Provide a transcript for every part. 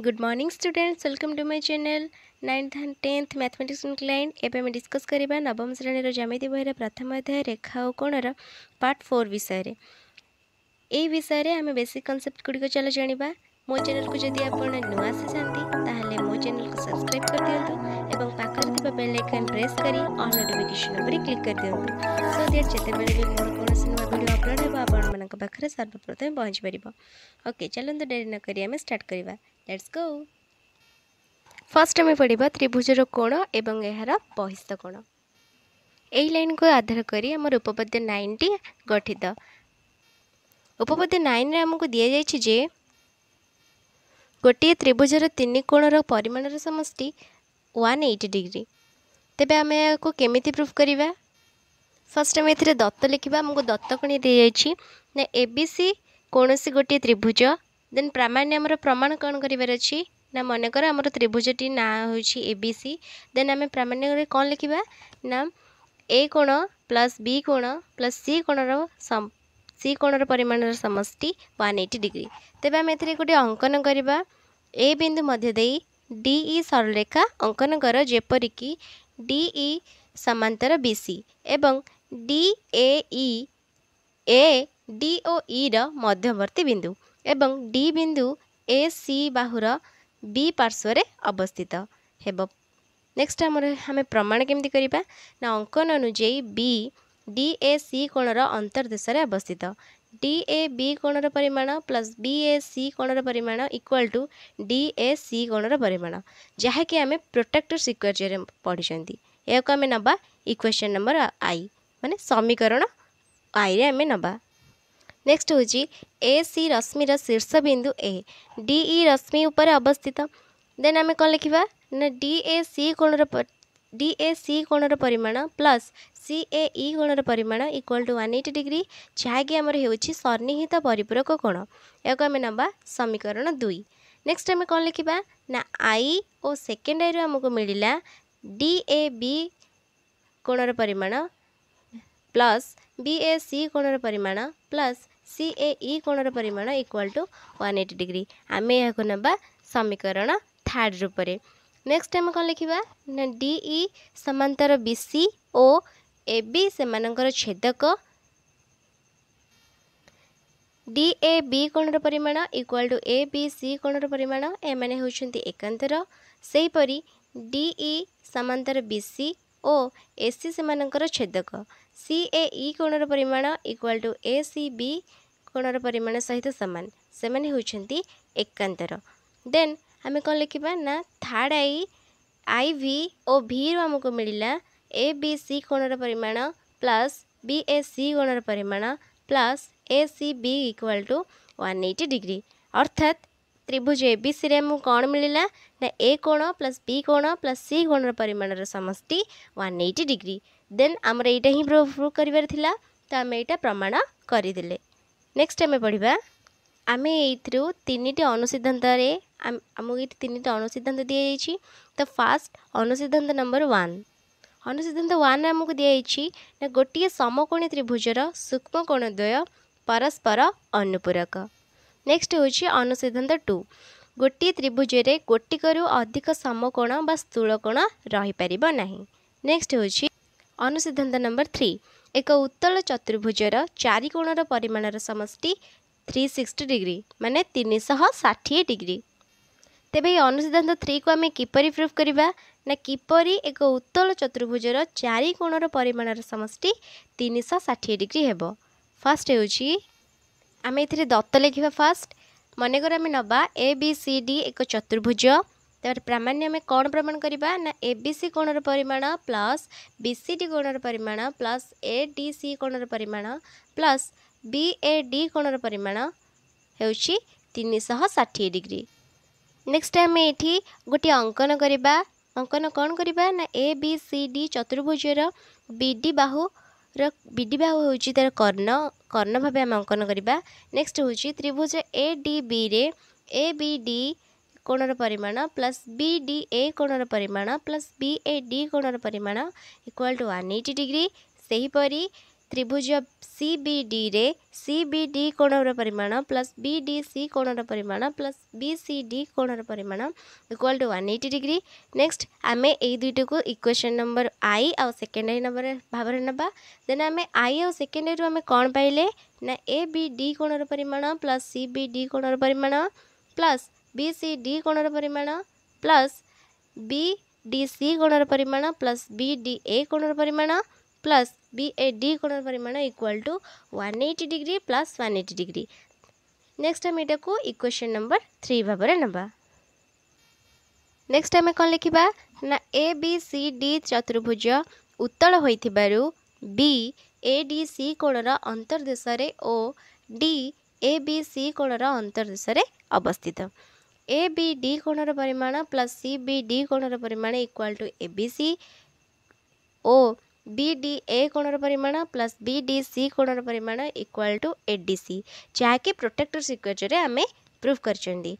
good morning students welcome to my channel ninth and tenth mathematics client एवं आम discuss करवा नवम श्रेणी ज्यामिति बहर प्रथम अध्याय रेखा और कोणर पार्ट फोर विषय यही विषय आम बेसिक कनसेप्ट गुड़िक चल जाना मो चैनल को जदि आप नुआ आसी मो चैनल को सब्सक्राइब कर दिखाँ पाखे बेल आइकन प्रेस कर ऑल नोटिफिकेशन पर क्लिक कर दिखाँ सो दैट जिते मोर कौन नुआ भिड अपलोड हो आपण सर्वप्रथम पहुँच पार ओके चलो डेरी नक आम स्टार्ट करवा ଲେଟ୍ସ ଗୋ ଫାଷ୍ଟ ଆମେ ପଢ଼ିବା ତ୍ରିଭୁଜର କୋଣ ଏବଂ ଏହାର ବହିଷ୍ଠ କୋଣ ଏହି ଲାଇନ୍କୁ ଆଧାର କରି ଆମର ଉପପାଦ୍ୟ ନାଇନ୍ଟି ଗଠିତ ଉପପାଦ୍ୟ ନାଇନ୍ରେ ଆମକୁ ଦିଆଯାଇଛି ଯେ ଗୋଟିଏ ତ୍ରିଭୁଜର ତିନି କୋଣର ପରିମାଣର ସମଷ୍ଟି ୱାନ୍ ଏଇଟି ଡିଗ୍ରୀ ତେବେ ଆମେ ଏହାକୁ କେମିତି ପ୍ରୁଫ୍ କରିବା ଫାଷ୍ଟ ଆମେ ଏଥିରେ ଦତ୍ତ ଲେଖିବା ଆମକୁ ଦତ୍ତକଣୀ ଦିଆଯାଇଛି ନା ଏ ବି ସି କୌଣସି ଗୋଟିଏ ତ୍ରିଭୁଜ ଦେନ୍ ପ୍ରାମାଣ୍ୟ ଆମର ପ୍ରମାଣ କ'ଣ କରିବାର ଅଛି ନା ମନେକର ଆମର ତ୍ରିଭୁଜଟି ନାଁ ହେଉଛି ଏ ବି ସି ଦେନ୍ ଆମେ ପ୍ରାମାଣ୍ୟରେ କ'ଣ ଲେଖିବା ନା ଏ କୋଣ ପ୍ଲସ୍ ବି କୋଣ ପ୍ଲସ୍ ସି କୋଣର ସି କୋଣର ପରିମାଣର ସମଷ୍ଟି ୱାନ୍ ଏଇଟି ଡିଗ୍ରୀ ତେବେ ଆମେ ଏଥିରେ ଗୋଟିଏ ଅଙ୍କନ କରିବା ଏ ବିନ୍ଦୁ ମଧ୍ୟ ଦେଇ ଡିଇ ସରଳରେଖା ଅଙ୍କନ କର ଯେପରିକି ଡିଇ ସମାନ୍ତର ବି ସି ଏବଂ ଡି ଏ ଇ ଏ ଡିଓଇର ମଧ୍ୟବର୍ତ୍ତୀ ବିନ୍ଦୁ ଏବଂ ଡି ବିନ୍ଦୁ ଏ ସି ବାହୁର ବି ପାର୍ଶ୍ୱରେ ଅବସ୍ଥିତ ହେବ ନେକ୍ସଟ୍ ଆମର ଆମେ ପ୍ରମାଣ କେମିତି କରିବା ନା ଅଙ୍କନ ଅନୁଯାୟୀ ବି ଡି ଏ ସି କୋଣର ଅନ୍ତର୍ଦେଶରେ ଅବସ୍ଥିତ ଡି ଏ ବି କୋଣର ପରିମାଣ ପ୍ଲସ୍ ବି ଏ ସି କୋଣର ପରିମାଣ equal to D A C କୋଣର ପରିମାଣ ଯାହାକି ଆମେ ପ୍ରୋଟ୍ରାକ୍ଟର୍ ସିକ୍ୱେନ୍ସରେ ପଢ଼ିଛନ୍ତି ଏହାକୁ ଆମେ ନେବା ଇକ୍ୱେସନ୍ ନମ୍ବର ଆଇ ମାନେ ସମୀକରଣ ଆଇରେ ଆମେ ନେବା ନେକ୍ସଟ ହେଉଛି ଏ ସି ରଶ୍ମିର ଶୀର୍ଷ ବିନ୍ଦୁ ଏ ଡି ଇ ରଶ୍ମି ଉପରେ ଅବସ୍ଥିତ ଦେନ୍ ଆମେ କ'ଣ ଲେଖିବା ନା ଡି ଏ ସି କୋଣର ଡି ଏ ସି କୋଣର ପରିମାଣ ପ୍ଲସ୍ ସି ଏ ଇ କୋଣର ପରିମାଣ equal to one eighty degree ଯାହାକି ଆମର ହେଉଛି ସନ୍ନିହିତ ପରିପୂରକ କୋଣ ଏହାକୁ ଆମେ ନେବା ସମୀକରଣ ଦୁଇ ନେକ୍ସଟ ଆମେ କ'ଣ ଲେଖିବା ନା ଆଇ ଓ ସେକେଣ୍ଡ ଆଇରୁ ଆମକୁ ମିଳିଲା ଡି ଏ ବି କୋଣର ପରିମାଣ ପ୍ଲସ୍ ବି ଏ ସି କୋଣର ପରିମାଣ ପ୍ଲସ୍ सी ए कोणर परिमाण equal to one eight degree आम यह ना समीकरण थार्ड रूप से नेक्स्ट आम कौन लिखा ना डी सामांतर बी सी ओ ए से मानकर छेदक डी ए बी कोणर परिमाण equal to A B C कोणर परिमाण ए मैंने एकांतर से हीपरी डी सामांतर बी सी ओ ए सी से मानकर छेदक सी ए कोणर परिमाण equal to A C B गुणर परिमाण सहित सामान से एकांतर देन आम कौन लिखा ना थार्ड आई आई भि ओ भि आमको मिलला ए बी सी गुणर परिमाण प्लस बी ए सी गुणर परिमाण plus A C B equal to one eighty degree अर्थात त्रिभुज ए बी सी रे कौन मिलला ना ए कोण प्लस बी कोण प्लस सी गुणर परिमाणर समस्ति वन एट्टी डिग्री देन आमर यही प्रूफ करार तो आम यहाँ प्रमाण करदे ନେକ୍ସଟ ଆମେ ପଢ଼ିବା ଆମେ ଏଇଥିରୁ ତିନିଟି ଅନୁସିଦ୍ଧାନ୍ତରେ ଆମକୁ ଏଇଠି ତିନିଟି ଅନୁସିଦ୍ଧାନ୍ତ ଦିଆଯାଇଛି ତ ଫାଷ୍ଟ ଅନୁସିଦ୍ଧାନ୍ତ ନମ୍ବର ୱାନ୍ ଅନୁସିଦ୍ଧାନ୍ତ ୱାନ୍ ଆମକୁ ଦିଆଯାଇଛି ନା ଗୋଟିଏ ସମକୋଣୀ ତ୍ରିଭୁଜର ସୂକ୍ଷ୍ମକୋଣ ଦ୍ୱୟ ପରସ୍ପର ଅନୁପୂରକ ନେକ୍ସଟ ହେଉଛି ଅନୁସିଦ୍ଧାନ୍ତ ଟୁ ଗୋଟିଏ ତ୍ରିଭୁଜରେ ଗୋଟିକରୁ ଅଧିକ ସମକୋଣ ବା ସ୍ଥୂଳକୋଣ ରହିପାରିବ ନାହିଁ ନେକ୍ସଟ ହେଉଛି ଅନୁସିଦ୍ଧାନ୍ତ ନମ୍ବର ଥ୍ରୀ ଏକ ଉତ୍ତଳ ଚତୁର୍ଭୁଜର ଚାରି କୋଣର ପରିମାଣର ସମଷ୍ଟି ଥ୍ରୀ ସିକ୍ସଟି ଡିଗ୍ରୀ ମାନେ ତିନିଶହ ଷାଠିଏ ଡିଗ୍ରୀ ତେବେ ଏହି ଅନୁସିଦ୍ଧାନ୍ତ ଥ୍ରୀକୁ ଆମେ କିପରି ପ୍ରୁଫ୍ କରିବା ନା କିପରି ଏକ ଉତ୍ତଳ ଚତୁର୍ଭୁଜର ଚାରି କୋଣର ପରିମାଣର ସମଷ୍ଟି ତିନିଶହ ଷାଠିଏ ଡିଗ୍ରୀ ହେବ ଫାଷ୍ଟ ହେଉଛି ଆମେ ଏଥିରେ ଦତ୍ତ ଲେଖିବା ଫାଷ୍ଟ ମନେକର ଆମେ ନେବା ଏ ବି ସି ଡି ଏକ ଚତୁର୍ଭୁଜ ତାପରେ ପ୍ରାମାଣ୍ୟ ଆମେ କ'ଣ ପ୍ରମାଣ କରିବା ନା ଏ ବି ସି କୋଣର ପରିମାଣ ପ୍ଲସ୍ ବି ସି ଡି କୋଣର ପରିମାଣ ପ୍ଲସ୍ ଏ ଡି ସି କୋଣର ପରିମାଣ ପ୍ଲସ୍ ବି ଏ ଡି କୋଣର ପରିମାଣ ହେଉଛି ତିନିଶହ ଷାଠିଏ ଡିଗ୍ରୀ ନେକ୍ସଟ ଆମେ ଏଠି ଗୋଟିଏ ଅଙ୍କନ କରିବା ଅଙ୍କନ କ'ଣ କରିବା ନା ଏ ବି ସି ଡି ଚତୁର୍ଭୁଜର ବି ଡି ବାହୁ ର ବି ଡି ବାହୁ ହେଉଛି ତା'ର କର୍ଣ୍ଣ କର୍ଣ୍ଣ ଭାବେ ଆମେ ଅଙ୍କନ କରିବା ନେକ୍ସଟ ହେଉଛି ତ୍ରିଭୁଜ A D Byre A B D ಕೋಣರ ಪರಿಮಾಣ ಪ್ಲಸ್ ಬಿ ಡಿ ಎ ಕೋಣರ ಪರಿಮಾಣ ಪ್ಲಸ್ ಬಿ ಎ ಡಿ ಕೋಣರ ಪರಿಮಾಣ equal to one eighty degree ସେହିପରି ତ୍ରିଭୁଜ ସି ବି ଡିରେ ସି ବି ଡି କୋଣର ପରିମାଣ ପ୍ଲସ୍ ବି ଡି ସି କୋଣର ପରିମାଣ ପ୍ଲସ୍ ବି ସି ଡି କୋଣର ପରିମାଣ equal to one eighty degree next ଆମେ ଏଇ ଦୁଇଟିକୁ ଇକ୍ୱେସନ୍ ନମ୍ବର ଆଇ ଆଉ ସେକେଣ୍ଡାରୀ ନମ୍ବର ଭାବରେ ନେବା ଦେନ୍ ଆମେ ଆଇ ଆଉ ସେକେଣ୍ଡାରୀରୁ ଆମେ କ'ଣ ପାଇଲେ ନା ଏ ବି ଡି କୋଣର ପରିମାଣ ପ୍ଲସ୍ ସି ବି ଡି କୋଣର ପରିମାଣ ପ୍ଲସ୍ ବି ସି ଡି କୋଣର ପରିମାଣ ପ୍ଲସ୍ ବି ଡି ସି କୋଣର ପରିମାଣ ପ୍ଲସ୍ ବି ଡି ଏ କୋଣର ପରିମାଣ ପ୍ଲସ୍ ବି ଏ ଡି କୋଣର ପରିମାଣ equal to one eighty degree plus one eighty degree next ଆମେ ଏଇଟାକୁ ଇକ୍ୱେସନ୍ ନମ୍ବର ଥ୍ରୀ ଭାବରେ ନେବା ନେକ୍ସଟ୍ ଆମେ କ'ଣ ଲେଖିବା ନା ଏ ବି ସି ଡି ଚତୁର୍ଭୁଜ ଉତ୍ତଳ ହୋଇଥିବାରୁ ବି ଏ ଡି ସି କୋଣର ଅନ୍ତର୍ଦ୍ଦେଶରେ ଓ ଡି ଏ ବି ସି କୋଣର ଅନ୍ତର୍ଦ୍ଦେଶରେ ଅବସ୍ଥିତ ଏ ବି ଡି କୋଣର ପରିମାଣ ପ୍ଲସ୍ ସି ବି ଡି କୋଣର ପରିମାଣ equal to A B C O B D A କୋଣର ପରିମାଣ ପ୍ଲସ୍ ବି ଡି ସି କୋଣର ପରିମାଣ equal to A D C ଯାହାକି ପ୍ରୋଟେକ୍ଟର ସିକ୍ୱେଚରେ ଆମେ ପ୍ରୁଭ୍ କରିଛନ୍ତି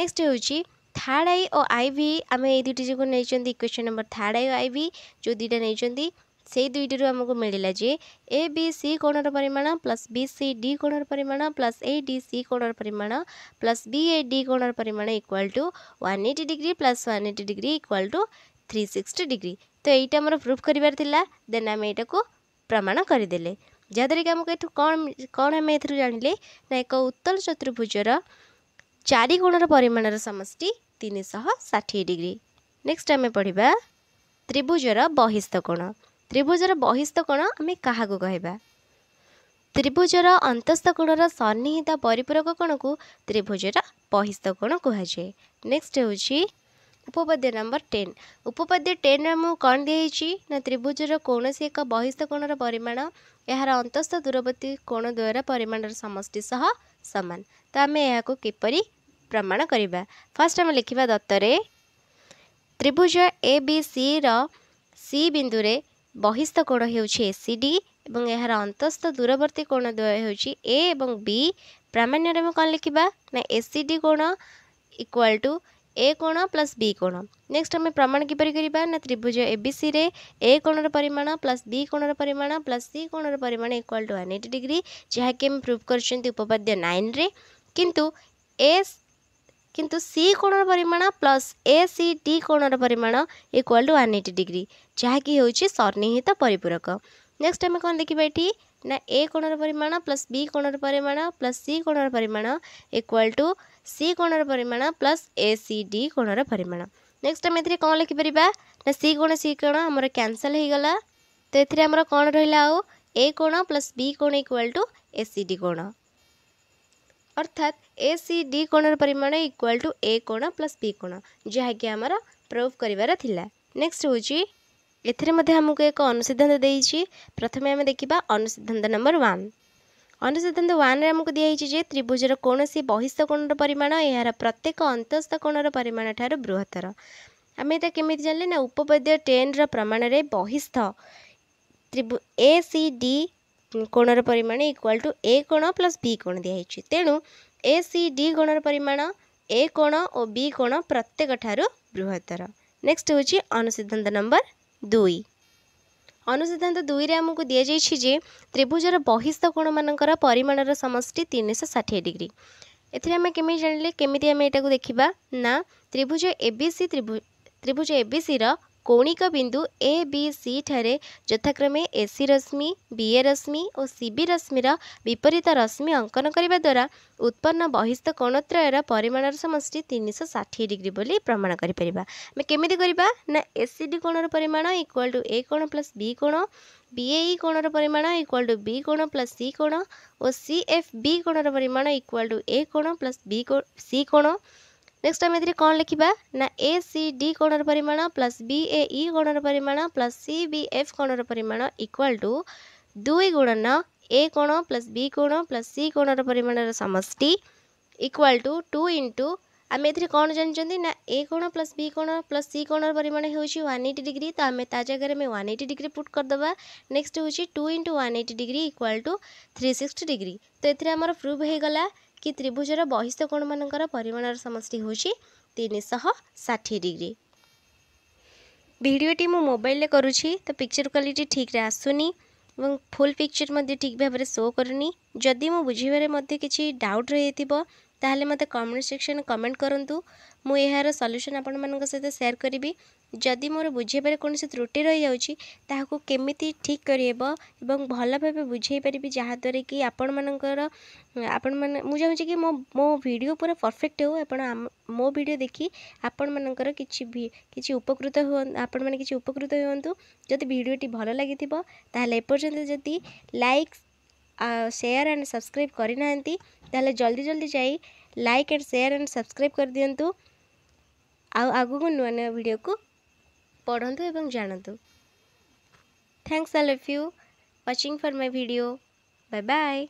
ନେକ୍ସଟ ହେଉଛି থার্ড আই ও আইভি আমি এই দুইটি যোগ নিয়েছেন ইকুয়েশন নম্বর থার্ড আই ও আইভি যে দুইটা নিয়েছেন ସେଇ ଦୁଇଟିରୁ ଆମକୁ ମିଳିଲା ଯେ ଏ ବି ସି କୋଣର ପରିମାଣ ପ୍ଲସ୍ ବି ସି ଡି କୋଣର ପରିମାଣ ପ୍ଲସ୍ ଏ ଡି ସି କୋଣର ପରିମାଣ ପ୍ଲସ୍ ବି ଏ ଡି କୋଣର ପରିମାଣ equal to one eighty degree plus one eighty degree equal to three sixty degree তো এইটা আমার প্রুফ করবার লা দেন আমি এইটাকে প্রমাণ করেদেলে যাদ্বারা কি আমাকে এটু কম কম আমি এর জাঁলে না এক উত্তল চতুর্ভুজর চারি কোণর পরিমাণর সমষ্টি তিনশহ ষাঠিয়ে ডিগ্রি নেক্সট আমি পড়া ত্রিভুজর বহিস্থ কোণ ତ୍ରିଭୁଜର ବହିସ୍ଥ କୋଣ ଆମେ କାହାକୁ କହିବା ତ୍ରିଭୁଜର ଅନ୍ତସ୍ଥ କୋଣର ସନ୍ନିହିତ ପରିପୂରକ କୋଣକୁ ତ୍ରିଭୁଜର ବହିସ୍ତ କୋଣ କୁହାଯାଏ ନେକ୍ସଟ ହେଉଛି ଉପପଦ୍ୟ ନମ୍ବର ଟେନ୍ ଉପପାଦ୍ୟ ଟେନ୍ରେ ମୁଁ କ'ଣ ଦିଆହେଇଛି ନା ତ୍ରିଭୁଜର କୌଣସି ଏକ ବହିସ୍ଥ କୋଣର ପରିମାଣ ଏହାର ଅନ୍ତସ୍ଥ ଦୂରବର୍ତ୍ତୀ କୋଣ ଦ୍ୱାରା ପରିମାଣର ସମଷ୍ଟି ସହ ସମାନ ତ ଆମେ ଏହାକୁ କିପରି ପ୍ରମାଣ କରିବା ଫାଷ୍ଟ ଆମେ ଲେଖିବା ଦତ୍ତରେ ତ୍ରିଭୁଜ ଏ ବି ସିର ସି ବିନ୍ଦୁରେ বহিস্থ কোণ ହେଉଛି এସିডি ଏବଂ ଏହାର ଅନ୍ତସ୍ଥ ଦୂରବର୍ତ୍ତୀ କୋଣ ଦ୍ୱୟ ହେଉଛି ଏ ଏବଂ ବି ପ୍ରାମାଣ୍ୟରେ ଆମେ କ'ଣ ଲେଖିବା ନା ଏସିଡି କୋଣ ଇକ୍ୱାଲ୍ ଟୁ ଏ କୋଣ ପ୍ଲସ୍ ବି କୋଣ ନେକ୍ସଟ ଆମେ ପ୍ରମାଣ କିପରି କରିବା ନା ତ୍ରିଭୁଜ ଏବିସିରେ ଏ କୋଣର ପରିମାଣ ପ୍ଲସ୍ ବି କୋଣର ପରିମାଣ ପ୍ଲସ୍ ସି କୋଣର ପରିମାଣ equal to one eighty degree ଯାହାକି ଆମେ ପ୍ରୁଭ୍ କରିଛନ୍ତି ଉପପାଦ୍ୟ ନାଇନ୍ରେ କିନ୍ତୁ ଏସ୍ কিন্তু সি কোণর পরিমাণ প্লস এ সি ডি কোণর পরিমাণ equal to one eighty degree যাকি হচ্ছে সন্নিহিত পরিপূরক নেক্সট আমি কোণ দেখিবা এটি না এ কোণর পরিমাণ প্লস বি কোণর পরিমাণ প্লস সি কোণর পরিমাণ ইকুয়াল টু সি কোণর পরিমাণ প্লস এ সি ডি কোণর পরিমাণ নেক্সট আমি এতে কোণ লিখিপারা না সি কোণ সি কোণ আমার ক্যানসেল হয়ে গলা তো এতে আমার কোণ রহলা আও ए कोण प्लस बी कोण equal to A C D कोण অর্থাৎ এ সি ডি কোণর পরিমাণ ইকুয়াল টু এ কোণ প্লস বি কোণ যা কি আমার প্রুভ করবার লা নেক্সট হচ্ছে ଏଥିରେ ମଧ୍ୟ ଆମକୁ ଏକ ଅନୁସିଦ୍ଧାନ୍ତ ଦେଇଛି ପ୍ରଥମେ ଆମେ ଦେଖିବା ଅନୁସିଦ୍ଧାନ୍ତ ନମ୍ବର ୱାନ୍ ଅନୁସିଦ୍ଧାନ୍ତ ୱାନ୍ରେ ଆମକୁ ଦିଆହେଇଛି ଯେ ତ୍ରିଭୁଜର କୌଣସି ବହିସ୍ଥ କୋଣର ପରିମାଣ ଏହାର ପ୍ରତ୍ୟେକ ଅନ୍ତଃସ୍ଥ କୋଣର ପରିମାଣ ଠାରୁ ବୃହତ୍ତର ଆମେ ଏଇଟା କେମିତି ଜାଣିଲେ ନା ଉପପଦ୍ୟ ଟେନ୍ର ପ୍ରମାଣରେ ବହିସ୍ଥ ତ୍ରିଭୁ ଏ ସି ଡି କୋଣର ପରିମାଣ ଇକ୍ୱାଲ୍ ଟୁ ଏ କୋଣ ପ୍ଲସ୍ ବି କୋଣ ଦିଆହେଇଛି ତେଣୁ ଏ ସି ଡି କୋଣର ପରିମାଣ ଏ କୋଣ ଓ ବି କୋଣ ପ୍ରତ୍ୟେକ ଠାରୁ ବୃହତ୍ତର ନେକ୍ସଟ ହେଉଛି ଅନୁସିଦ୍ଧାନ୍ତ ନମ୍ବର ଦୁଇ ଅନୁସିଦ୍ଧାନ୍ତ ଦୁଇରେ ଆମକୁ ଦିଆଯାଇଛି ଯେ ତ୍ରିଭୁଜର ବହିସ୍ଥ କୋଣମାନଙ୍କର ପରିମାଣର ସମଷ୍ଟି ତିନିଶହ ଷାଠିଏ ଡିଗ୍ରୀ ଏଥିରେ ଆମେ କେମିତି ଜାଣିଲେ କେମିତି ଆମେ ଏଇଟାକୁ ଦେଖିବା ନା ତ୍ରିଭୁଜ ଏ ବି ସି ତ୍ରିଭୁଜ ଏବିସିର କୌଣିକ ବିନ୍ଦୁ ଏ ବି ସି ଠାରେ ଯଥାକ୍ରମେ ଏସି ରଶ୍ମି ବିଏ ରଶ୍ମି ଓ ସିବି ରଶ୍ମିର ବିପରୀତ ରଶ୍ମି ଅଙ୍କନ କରିବା ଦ୍ୱାରା ଉତ୍ପନ୍ନ ବହିସ୍ଥ କୋଣତ୍ରୟର ପରିମାଣର ସମଷ୍ଟି ତିନିଶହ ଷାଠିଏ ଡିଗ୍ରୀ ବୋଲି ପ୍ରମାଣ କରିପାରିବା ଆମେ କେମିତି କରିବା ନା ଏସି ଡି କୋଣର ପରିମାଣ ଇକ୍ୱାଲ୍ ଟୁ ଏ କୋଣ ପ୍ଲସ୍ ବି କୋଣ ବିଏଇ କୋଣର ପରିମାଣ ଇକ୍ୱାଲ୍ ଟୁ ବି କୋଣ ପ୍ଲସ୍ ସି କୋଣ ଓ ସି ଏଫ୍ ବି କୋଣର ପରିମାଣ ଇକ୍ୱାଲ୍ ଟୁ ଏ କୋଣ ପ୍ଲସ୍ ବି ସି କୋଣ ନେକ୍ସଟ ଆମେ ଏଥିରେ କ'ଣ ଲେଖିବା ନା ଏ ସି ଡି କୋଣର ପରିମାଣ ପ୍ଲସ୍ ବି ଏ ଇ କୋଣର ପରିମାଣ ପ୍ଲସ୍ ସି ବି ଏଫ୍ କୋଣର ପରିମାଣ ଇକ୍ୱାଲ୍ ଟୁ ଦୁଇ ଗୁଣନ ଏ କୋଣ ପ୍ଲସ୍ ବି କୋଣ ପ୍ଲସ୍ ସି କୋଣର ପରିମାଣର ସମଷ୍ଟି ଇକ୍ୱାଲ୍ ଟୁ ଟୁ ଇଣ୍ଟୁ ଆମେ ଏଥିରେ କ'ଣ ଜାଣିଛନ୍ତି ନା ଏ କୋଣ ପ୍ଲସ୍ ବି କୋଣ ପ୍ଲସ୍ ସି କୋଣର ପରିମାଣ ହେଉଛି ୱାନ୍ ଏଇଟି ଡିଗ୍ରୀ ତ ଆମେ ତା ଜାଗାରେ ଆମେ ୱାନ୍ ଏଇଟି ଡିଗ୍ରୀ ପୁଟ୍ କରିଦେବା ନେକ୍ସଟ ହେଉଛି two into one eighty degree equal to three sixty degree ତ ଏଥିରେ ଆମର ପ୍ରୁଭ୍ ହୋଇଗଲା କି ତ୍ରିଭୁଜର ବହିସ୍ଥ କୋଣମାନଙ୍କର ପରିମାଣର ସମଷ୍ଟି ହେଉଛି ତିନିଶହ ଷାଠିଏ ଡିଗ୍ରୀ ଭିଡ଼ିଓଟି ମୁଁ ମୋବାଇଲରେ କରୁଛି ତ ପିକ୍ଚର କ୍ୱାଲିଟି ଠିକ୍ରେ ଆସୁନି ଏବଂ ଫୁଲ୍ ପିକ୍ଚର ମଧ୍ୟ ଠିକ୍ ଭାବରେ ଶୋ କରୁନି ଯଦି ମୁଁ ବୁଝିବାରେ ମଧ୍ୟ କିଛି ଡାଉଟ୍ ରହିଥିବ ତାହେଲେ ମୋତେ କମେଣ୍ଟ ସେକ୍ସନ୍ କମେଣ୍ଟ କରନ୍ତୁ ମୁଁ ଏହାର ସଲ୍ୟୁସନ୍ ଆପଣମାନଙ୍କ ସହିତ ସେୟାର କରିବି ଯଦି ମୋର ବୁଝେଇବାରେ କୌଣସି ତ୍ରୁଟି ରହିଯାଉଛି ତାହାକୁ କେମିତି ଠିକ୍ କରିହେବ ଏବଂ ଭଲ ଭାବେ ବୁଝେଇ ପାରିବି ଯାହାଦ୍ୱାରା କି ଆପଣମାନଙ୍କର ଆପଣମାନେ ମୁଁ ଚାହୁଁଛି କି ମୋ ମୋ ଭିଡ଼ିଓ ପୁରା ପରଫେକ୍ଟ ହେଉ ଆପଣ ମୋ ଭିଡ଼ିଓ ଦେଖି ଆପଣମାନଙ୍କର କିଛି କିଛି ଉପକୃତ ହୁଅ ଆପଣମାନେ କିଛି ଉପକୃତ ହୁଅନ୍ତୁ ଯଦି ଭିଡ଼ିଓଟି ଭଲ ଲାଗିଥିବ ତାହେଲେ ଏପର୍ଯ୍ୟନ୍ତ ଯଦି ଲାଇକ୍ ସେୟାର ଆଣ୍ଡ ସବସ୍କ୍ରାଇବ୍ କରିନାହାନ୍ତି ତାହେଲେ ଜଲ୍ଦି ଜଲ୍ଦି ଯାଇ like and share and subscribe କରିଦିଅନ୍ତୁ ଆଉ ଆଗକୁ ନୂଆ ନୂଆ ଭିଡ଼ିଓକୁ ପଢ଼ନ୍ତୁ ଏବଂ ଜାଣନ୍ତୁ thanks all of you watching for my video bye bye